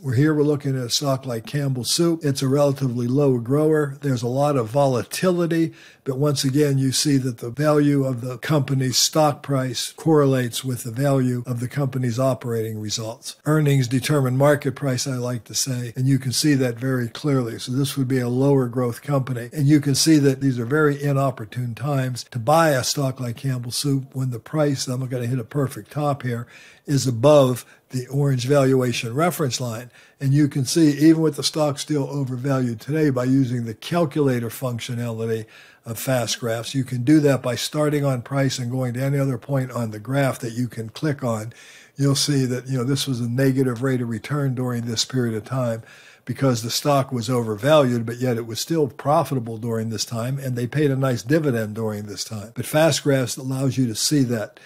We're here, we're looking at a stock like Campbell Soup. It's a relatively low grower. There's a lot of volatility, but once again, you see that the value of the company's stock price correlates with the value of the company's operating results. Earnings determine market price, I like to say, and you can see that very clearly. So this would be a lower growth company. And you can see that these are very inopportune times to buy a stock like Campbell Soup when the price, I'm going to hit a perfect top here, is above the orange valuation reference line. And you can see, even with the stock still overvalued today, by using the calculator functionality of fast graphs, you can do that by starting on price and going to any other point on the graph that you can click on. You'll see that, you know, this was a negative rate of return during this period of time because the stock was overvalued, but yet it was still profitable during this time, and they paid a nice dividend during this time. But Fast Graphs allows you to see that.